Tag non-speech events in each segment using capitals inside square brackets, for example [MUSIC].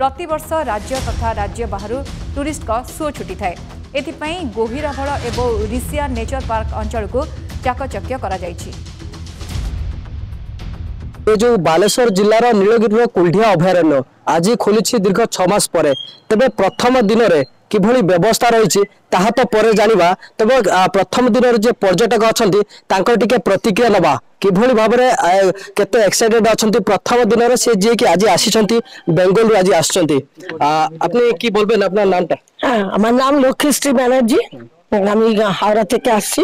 ପ୍ରତିବର୍ଷ ରାଜ୍ୟ ତଥା ରାଜ୍ୟ ବାହାରୁ ଟୁରିଷ୍ଟଙ୍କ ସୁଅ ଛୁଟିଥାଏ ଏଥିପାଇଁ ଗୋହିରାଭଳ ଏବଂ ରିସିଆ ନେଚର ପାର୍କ ଅଞ୍ଚଳକୁ ଚାକଚକ୍ୟ କରାଯାଇଛି ଏ ଯେଉଁ ବାଲେଶ୍ୱର ଜିଲ୍ଲାର ନୀଳଗିରିର କୁଲଢିଆ ଅଭୟାରଣ୍ୟ ଆଜି ଖୋଲିଛି ଦୀର୍ଘ ଛଅ ମାସ ପରେ ତେବେ ପ୍ରଥମ ଦିନରେ কিভাবে ব্যবস্থা রয়েছে তাহা তো পরে জাঁয়া তবে প্রথম দিনের যে পর্যটক অনেক তাঁর টিকি প্রতিক্রিয়া নেওয়া কিভাবে ভাবে কত এক্সাইটেড অনেক প্রথম দিনের সে যে কি আজ আসছেন বেঙ্গলু আজ আসছেন আপনি কি বলবেন আপনার নামটা [COUGHS] আমার নাম লক্ষ্মীশ্রী ব্যানার্জি আমি হাওড়া থেকে আসছি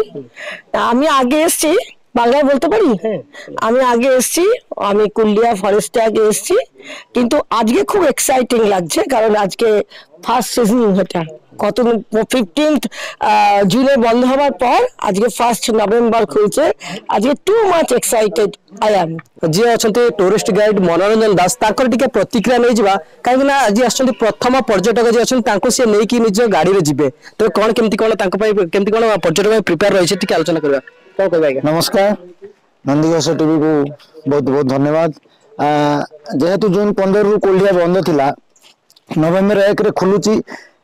আমি আগে এসছি বাংলায় বলতে পারি হ্যাঁ। আমি আগে এসছি আমি কুল্লিয়া ফরেস্টে আগে এসছি কিন্তু আজকে খুব এক্সাইটিং লাগছে কারণ আজকে ফার্স্ট সিজন এটা কত ফিফটিন্থ জুনে বন্ধ হওয়ার পর আজকে ফার্স্ট নভেম্বর খুলছে আজকে too much excited I am ଯିଏ ଅଛନ୍ତି ଟୁରିଷ୍ଟ ଗାଇଡ୍ ମନୋରଞ୍ଜନ ଦାସ ତାଙ୍କର ଟିକେ ପ୍ରତିକ୍ରିୟା ନେଇଯିବା କାହିଁକି ନା ଆଜି ଆସିଛନ୍ତି ପ୍ରଥମ ପର୍ଯ୍ୟଟକ ଯିଏ ଅଛନ୍ତି ତାଙ୍କୁ ସିଏ ନେଇକି ନିଜ ଗାଡିରେ ଯିବେ ତେବେ କ'ଣ କେମିତି କ'ଣ ତାଙ୍କ ପାଇଁ କେମିତି କ'ଣ ପର୍ଯ୍ୟଟକ ପାଇଁ ପ୍ରିପେୟାର ରହିଛି ଟିକେ ଆଲୋଚନା କରିବା କ'ଣ କହିବା ଆଜ୍ଞା ନମସ୍କାର ନନ୍ଦିଘୋଷ ଟିଭିକୁ ବହୁତ ବହୁତ ଧନ୍ୟବାଦ ଯେହେତୁ ଜୁନ୍ ପନ୍ଦରରୁ କୋଲ୍ଡିଆ ବନ୍ଦ ଥିଲା ନଭେମ୍ବର ଏକରେ ଖୋଲୁଛି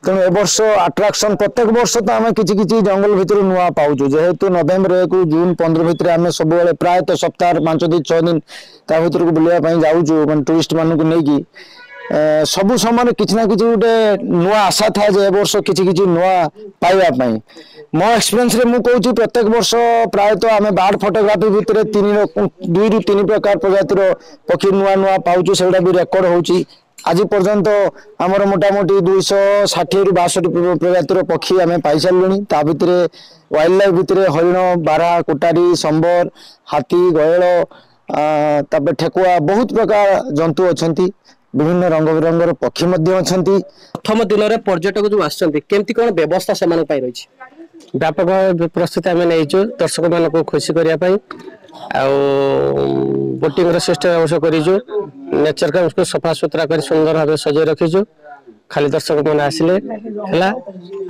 ତେଣୁ ଏ ବର୍ଷ ଆଟ୍ରାକ୍ସନ୍ ପ୍ରତ୍ୟେକ ବର୍ଷ ତ ଆମେ କିଛି କିଛି ଜଙ୍ଗଲ ଭିତରୁ ନୂଆ ପାଉଛୁ ଯେହେତୁ ନଭେମ୍ବର ଏକରୁ ଜୁନ୍ ପନ୍ଦର ଭିତରେ ଆମେ ସବୁବେଳେ ପ୍ରାୟତଃ ସପ୍ତାହରେ ପାଞ୍ଚ ଦିନ ଛଅ ଦିନ ତା ଭିତରକୁ ବୁଲିବା ପାଇଁ ଯାଉଛୁ ମାନେ ଟୁରିଷ୍ଟମାନଙ୍କୁ ନେଇକି ସବୁ ସମୟରେ କିଛି ନା କିଛି ଗୋଟେ ନୂଆ ଆଶା ଥାଏ ଯେ ଏ ବର୍ଷ କିଛି କିଛି ନୂଆ ପାଇବା ପାଇଁ ମୋ ଏକ୍ସପିରିଏନ୍ସରେ ମୁଁ କହୁଛି ପ୍ରତ୍ୟେକ ବର୍ଷ ପ୍ରାୟତଃ ଆମେ ବାର୍ଡ ଫଟୋଗ୍ରାଫି ଭିତରେ ତିନି ଦୁଇରୁ ତିନି ପ୍ରକାର ପ୍ରଜାତିର ପକ୍ଷୀ ନୂଆ ନୂଆ ପାଉଛୁ ସେଗୁଡ଼ା ବି ରେକର୍ଡ ହେଉଛି আজি পর্যন্ত আমার মোটামুটি দুইশহ ষাঠিয়ে রু বাষট্টি প্রজাতির পক্ষী আমি পাইসারু তা ভিতরে ওয়াইল্ড লাইফ ভিতরে হরিণ বারা কোটারি সম্বর হাতি গয়ল তারপরে ঠেকুয়া বহুত প্রকার জন্তু অনেক বিভিন্ন রঙ বেরঙর পক্ষী মধ্যে অনেক প্রথম দিনের পর্যটক যে আসছেন কেমতি কোন ব্যবস্থা সে রয়েছে ব্যাপক প্রস্তুতি আমি নেইছু দর্শক মানুষ খুশি করা আউ ବୋଟିଂର ସିଷ୍ଟମ୍ ଅବଶ୍ୟ କରିଛୁ নেচারকে उसको सफा सुतरा कर सुंदर ভাবে সজাই রাখিছো খালি দর্শক মানে আসলে হেলা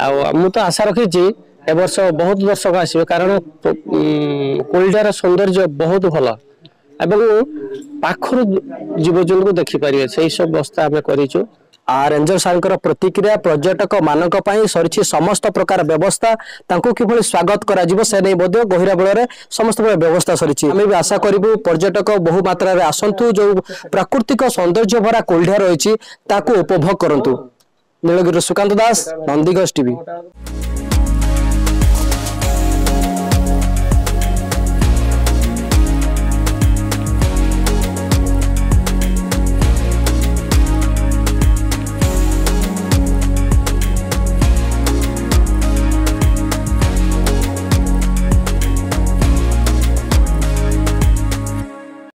ଆଉ ମୁଁ ତ ଆଶା ରଖିଛି ଏ ବର୍ଷ ବହୁତ ଦର୍ଶକ ଆସିବେ କାରଣ କୋଇଡ଼ାର ସୌନ୍ଦର୍ଯ୍ୟ ବହୁତ ଭଲ ଏବଂ ପାଖରୁ ଜୀବଜନ୍ତୁଙ୍କୁ ଦେଖିପାରିବେ ସେହିସବୁ ବ୍ୟବସ୍ଥା ଆମେ କରିଛୁ ରେଞ୍ଜର ସାର୍ଙ୍କର ପ୍ରତିକ୍ରିୟା ପର୍ଯ୍ୟଟକ ମାନଙ୍କ ପାଇଁ ସରିଛି ସମସ୍ତ ପ୍ରକାର ବ୍ୟବସ୍ଥା ତାଙ୍କୁ କିଭଳି ସ୍ୱାଗତ କରାଯିବ ସେ ନେଇ ମଧ୍ୟ ଗହିରାବଳରେ ସମସ୍ତ ପ୍ରକାର ବ୍ୟବସ୍ଥା ସରିଛି ଆମେ ବି ଆଶା କରିବୁ ପର୍ଯ୍ୟଟକ ବହୁ ମାତ୍ରାରେ ଆସନ୍ତୁ ଯେଉଁ ପ୍ରାକୃତିକ ସୌନ୍ଦର୍ଯ୍ୟ ଭରା କୋଲ୍ଡିଆ ରହିଛି ତାକୁ ଉପଭୋଗ କରନ୍ତୁ ନୀଳଗିରିରୁ ସୁକାନ୍ତ ଦାସ ନନ୍ଦିଘୋଷ ଟିଭି